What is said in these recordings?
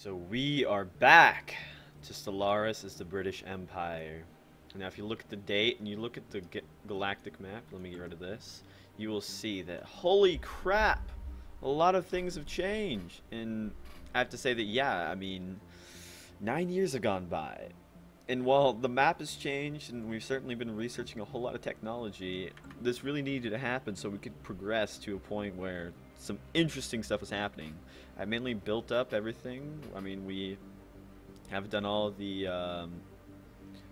So we are back to Stellaris as the British Empire. Now, if you look at the date and you look at the ga- galactic map, let me get rid of this, you will see that, holy crap, a lot of things have changed. And I have to say that, yeah, I mean, nine years have gone by. And while the map has changed and we've certainly been researching a whole lot of technology, this really needed to happen so we could progress to a point where some interesting stuff was happening. I mainly built up everything. I mean, we have done all the um,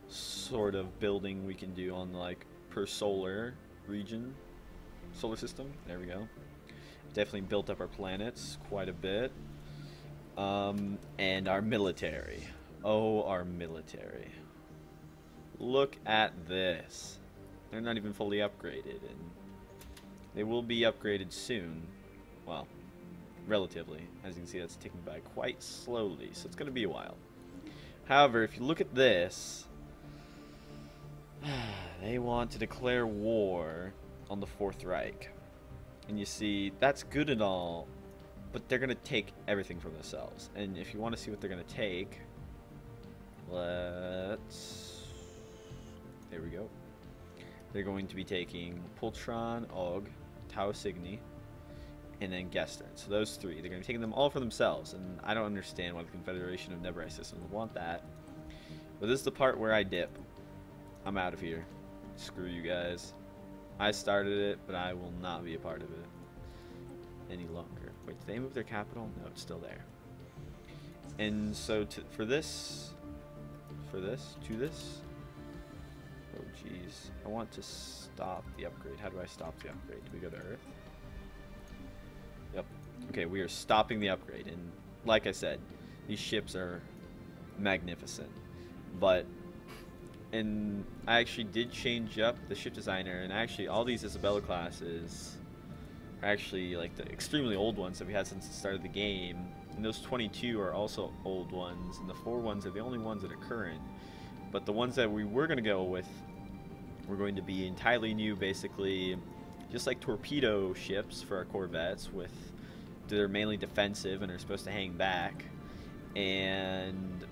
sort of building we can do on like per solar region, solar system. There we go. Definitely built up our planets quite a bit. Um, and our military. Oh, our military. Look at this. They're not even fully upgraded, and they will be upgraded soon. Well, relatively. As you can see, that's ticking by quite slowly, so it's going to be a while. However, if you look at this, they want to declare war on the Fourth Reich. And you see, that's good and all, but they're going to take everything from themselves. And if you want to see what they're going to take, let's... There we go. They're going to be taking Pultron, Og, Tau Cygni, and then Gestern. So those three, they're going to be taking them all for themselves, and I don't understand why the Confederation of Nebrai Systems would want that. But this is the part where I dip. I'm out of here. Screw you guys. I started it, but I will not be a part of it any longer. Wait, did they move their capital? No, it's still there. And so to, for this, for this, to this, oh jeez, I want to stop the upgrade. How do I stop the upgrade? Do we go to Earth? Yep. Okay, we are stopping the upgrade, and like I said, these ships are magnificent. But, and I actually did change up the ship designer, and actually all these Isabella classes are actually like the extremely old ones that we had since the start of the game. And those 22 are also old ones, and the four ones are the only ones that are current. But the ones that we were going to go with were going to be entirely new, basically just like torpedo ships for our corvettes with they're mainly defensive and are supposed to hang back and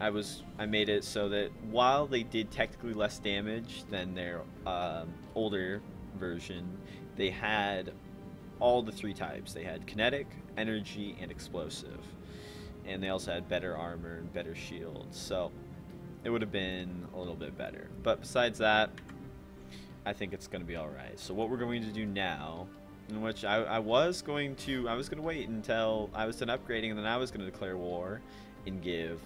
I was I made it so that while they did technically less damage than their um, older version they had all the three types they had kinetic energy and explosive and they also had better armor and better shields so it would have been a little bit better but besides that I think it's going to be alright. So what we're going to do now, in which I, I was going to, I was going to wait until I was done upgrading and then I was going to declare war and give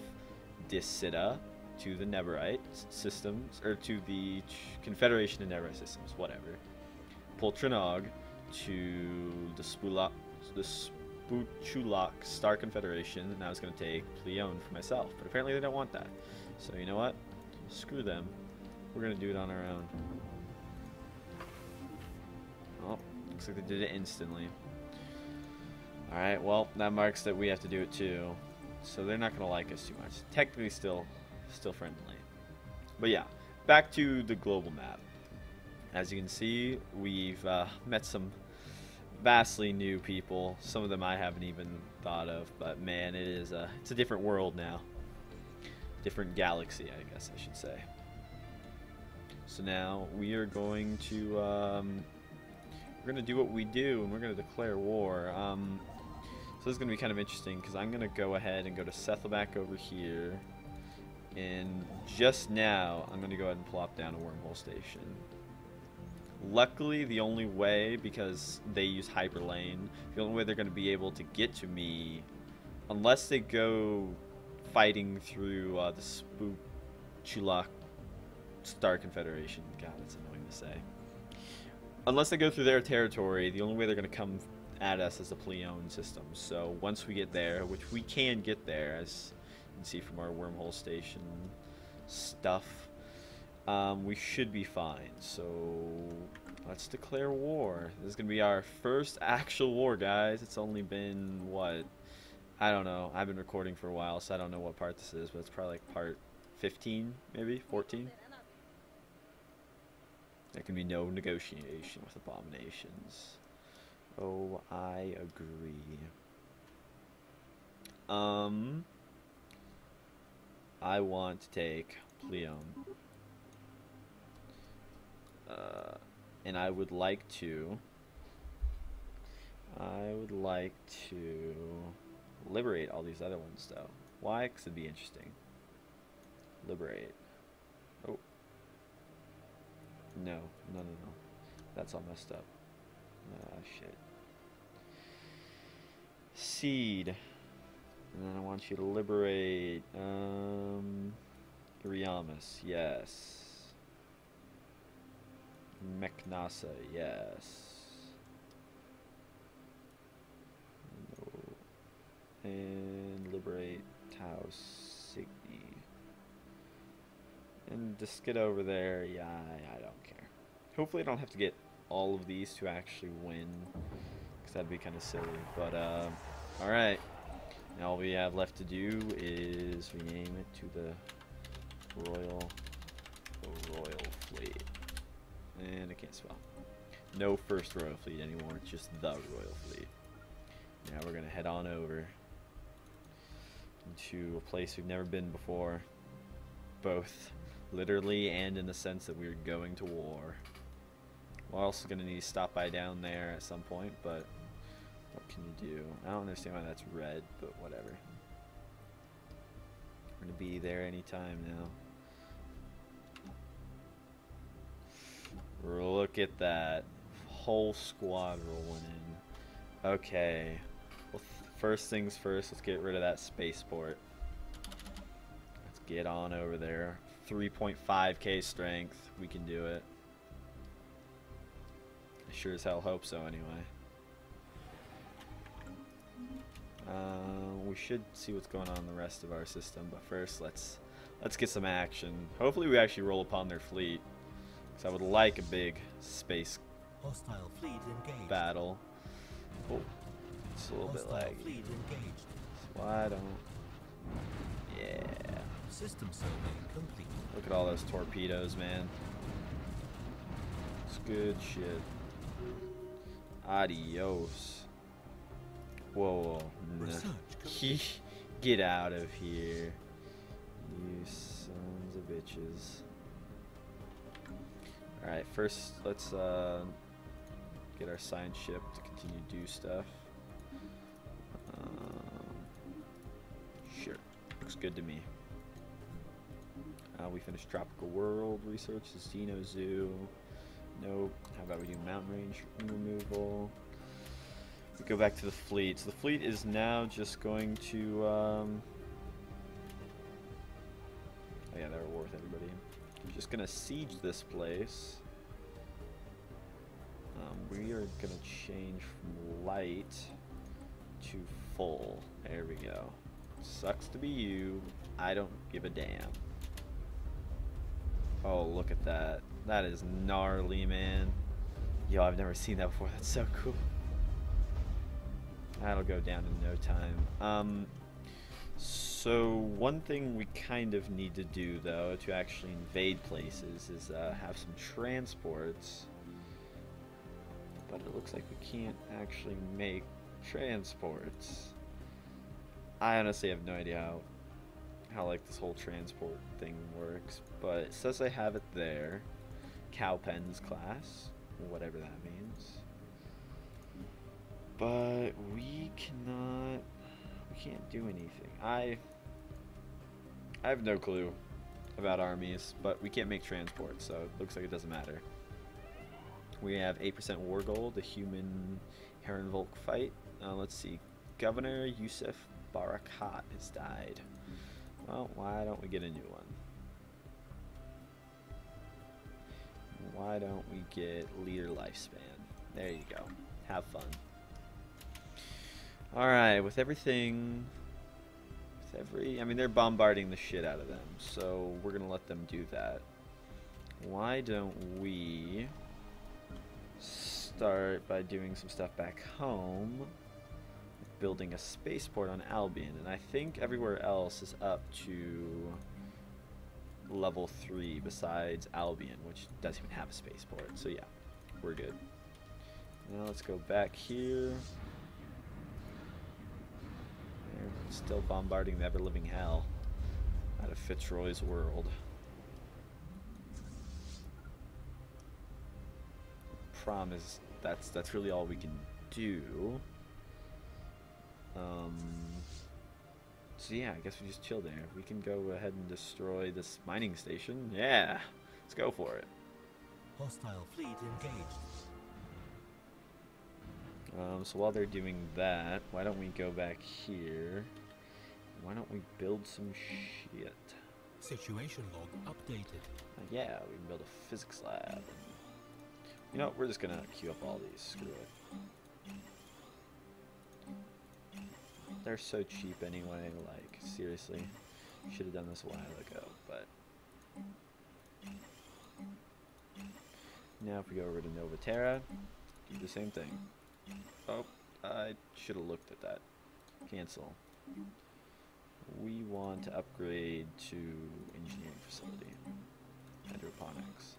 Disida to the Neverite systems, or to the Confederation of Neverite systems, whatever. Poltronog to the Spulak, the Spuchulak Star Confederation, and I was going to take Pleon for myself. But apparently they don't want that. So you know what? Screw them. We're going to do it on our own. Oh, looks like they did it instantly. Alright, well, that marks that we have to do it too. So they're not going to like us too much. Technically still, still friendly. But yeah, back to the global map. As you can see, we've uh, met some vastly new people. Some of them I haven't even thought of, but man, it is a, it's a different world now. Different galaxy, I guess I should say. So now we are going to um, we're going to do what we do, and we're going to declare war. Um, so this is going to be kind of interesting, because I'm going to go ahead and go to Sethelback over here. And just now, I'm going to go ahead and plop down a wormhole station. Luckily, the only way, because they use Hyperlane, the only way they're going to be able to get to me, unless they go fighting through uh, the Spook Star Confederation. God, that's annoying to say unless they go through their territory, the only way they're going to come at us is the Pleon system. So once we get there, which we can get there, as you can see from our wormhole station stuff, um, we should be fine. So let's declare war. This is going to be our first actual war, guys. It's only been, what? I don't know. I've been recording for a while, so I don't know what part this is, but it's probably like part 15, maybe? 14? There can be no negotiation with abominations. Oh, I agree. Um, I want to take Pleom. Uh, and I would like to. I would like to liberate all these other ones, though. Why? Because it'd be interesting. Liberate. Oh. No, no, no, no. That's all messed up. Ah, shit. Seed. And then I want you to liberate, um, Riamus, yes. Meknasa, yes. No. And liberate Tau Cygni. And just get over there, yeah, I, I don't care. Hopefully I don't have to get all of these to actually win, because that'd be kind of silly. But, uh, alright. Now all we have left to do is rename it to the Royal, the Royal Fleet. And I can't spell. No first Royal Fleet anymore, it's just the Royal Fleet. Now we're gonna head on over to a place we've never been before. Both literally and in the sense that we're going to war. We're also gonna need to stop by down there at some point, but what can you do? I don't understand why that's red, but whatever. We're gonna be there anytime now. Look at that. Whole squad rolling in. Okay. Well, first things first, let's get rid of that spaceport. Let's get on over there. 3.5k strength. We can do it. I sure as hell hope so anyway. Uh, we should see what's going on in the rest of our system, but first let's let's get some action. Hopefully we actually roll upon their fleet. Because I would like a big space Hostile fleet engaged. battle. Oh, it's a little bit Hostile laggy. fleet engaged. So I don't... Yeah. System survey complete. Look at all those torpedoes, man. It's good shit. Adios. Whoa, whoa. no. Get out of here. You sons of bitches. Alright, first let's uh, get our science ship to continue to do stuff. Um, sure, looks good to me. Uh, we finished Tropical World research, the Xeno Zoo. Nope. How about we do mountain range removal? We go back to the fleet. So the fleet is now just going to. Um... Oh yeah, they're at war with everybody. Just gonna siege this place. Um, we are gonna change from light to full. There we go. Sucks to be you. I don't give a damn. Oh, look at that. That is gnarly, man. Yo, I've never seen that before. That's so cool. That'll go down in no time. Um, so one thing we kind of need to do, though, to actually invade places is uh, have some transports. But it looks like we can't actually make transports. I honestly have no idea how how like this whole transport thing works, but it says I have it there. Cowpens class, whatever that means. But we cannot can't do anything. I I have no clue about armies, but we can't make transport, so it looks like it doesn't matter. We have 8% war gold, the human Heron fight. Uh, let's see. Governor Yusuf Barakat has died. Well, why don't we get a new one? Why don't we get leader lifespan? There you go. Have fun. Alright, with everything... With every... I mean, they're bombarding the shit out of them, so we're gonna let them do that. Why don't we start by doing some stuff back home? Building a spaceport on Albion, and I think everywhere else is up to level 3 besides Albion, which doesn't even have a spaceport. So yeah, we're good. Now let's go back here. They're still bombarding the ever-living hell out of Fitzroy's world. Prom is that's that's really all we can do. Um, so yeah, I guess we just chill there. We can go ahead and destroy this mining station. Yeah, let's go for it. Hostile fleet engaged. Um, so while they're doing that, why don't we go back here? Why don't we build some shit? Situation log updated. Uh, yeah, we can build a physics lab. You know, we're just gonna queue up all these. Screw it. They're so cheap anyway. Like seriously, should have done this a while ago. But now if we go over to Novaterra, do the same thing. Oh, I should have looked at that. Cancel. We want to upgrade to engineering facility. Hydroponics.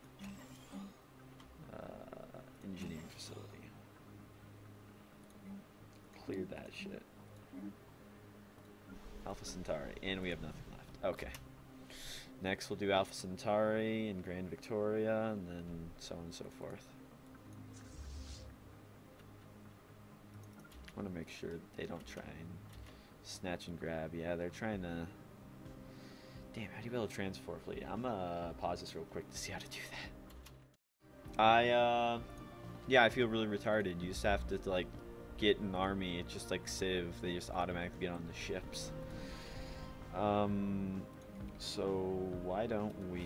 Uh, engineering facility. Clear that shit. Alpha Centauri, and we have nothing left. Okay. Next, we'll do Alpha Centauri and Grand Victoria, and then so on and so forth. Want to make sure they don't try and snatch and grab. Yeah, they're trying to. Damn, how do you build a transport fleet? I'm gonna pause this real quick to see how to do that. I, uh. Yeah, I feel really retarded. You just have to, like, get an army. It's just like Civ, they just automatically get on the ships. Um. So, why don't we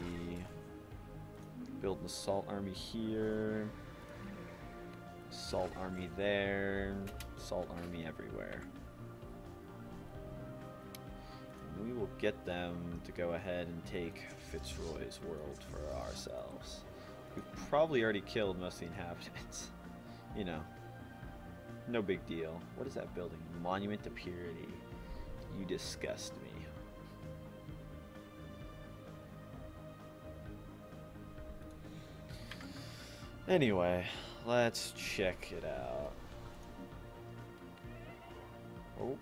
build an assault army here? Assault army there. Assault army everywhere. And we will get them to go ahead and take Fitzroy's world for ourselves. We've probably already killed most of the inhabitants. You know. No big deal. What is that building? Monument to Purity. You disgust me. Anyway, let's check it out. Oh.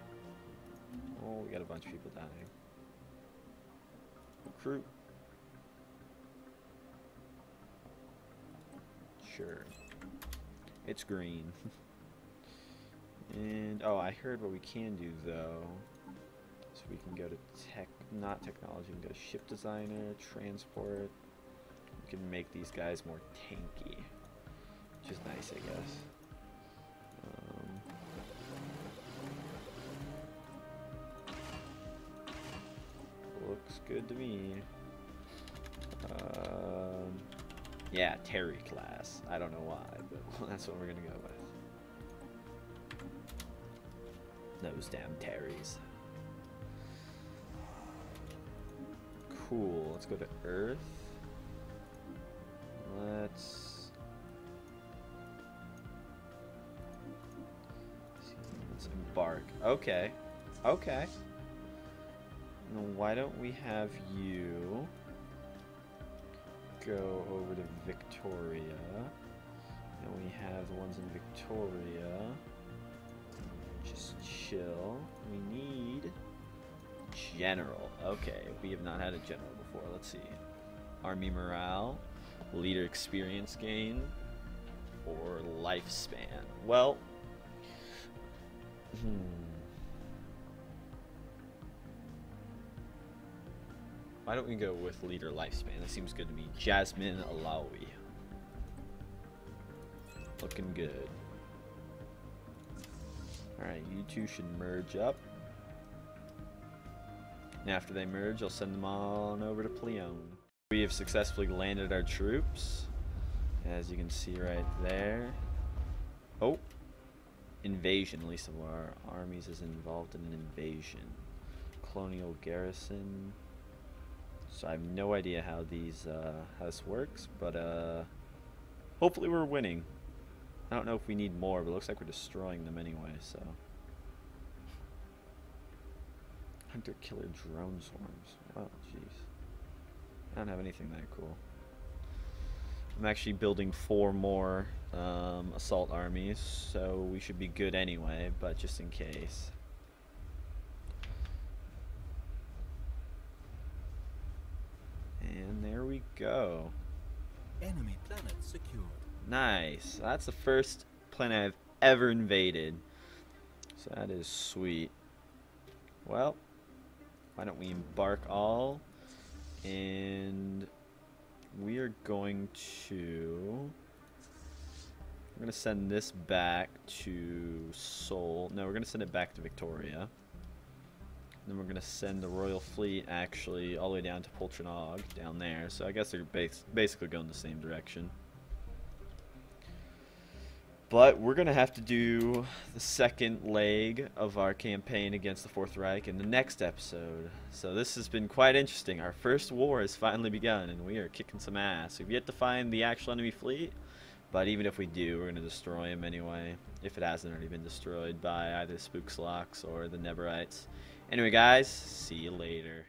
Oh, we got a bunch of people dying. Recruit. Sure. It's green. and, oh, I heard what we can do, though. So we can go to tech, not technology, we can go to ship designer, transport. We can make these guys more tanky. Which is nice, I guess. Looks good to me. Um, yeah, Terry class. I don't know why, but that's what we're gonna go with. Those damn Terrys. Cool. Let's go to Earth. Let's. Let's embark. Okay. Okay. Why don't we have you go over to Victoria? And we have the ones in Victoria. Just chill. We need general. Okay, we have not had a general before. Let's see. Army morale, leader experience gain, or lifespan. Well, hmm. Why don't we go with leader lifespan? That seems good to me. Jasmine Alawi. Looking good. Alright, you two should merge up. And after they merge, I'll send them on over to Pleone. We have successfully landed our troops. As you can see right there. Oh! Invasion. At least of our armies is involved in an invasion. Colonial garrison. So I have no idea how these uh, how this works, but uh, hopefully we're winning. I don't know if we need more, but it looks like we're destroying them anyway. So hunter killer drone swarms. Oh jeez, I don't have anything that cool. I'm actually building four more um, assault armies, so we should be good anyway. But just in case. Go. Enemy planet secured. Nice. That's the first planet I've ever invaded. So that is sweet. Well, why don't we embark all? And we are going to. We're going to send this back to Sol. No, we're going to send it back to Victoria. Then we're going to send the Royal Fleet actually all the way down to Poltranog down there. So I guess they're bas basically going the same direction. But we're going to have to do the second leg of our campaign against the Fourth Reich in the next episode. So this has been quite interesting. Our first war has finally begun, and we are kicking some ass. We've yet to find the actual enemy fleet, but even if we do, we're going to destroy him anyway, if it hasn't already been destroyed by either Spookslocks or the Neverites. Anyway, guys, see you later.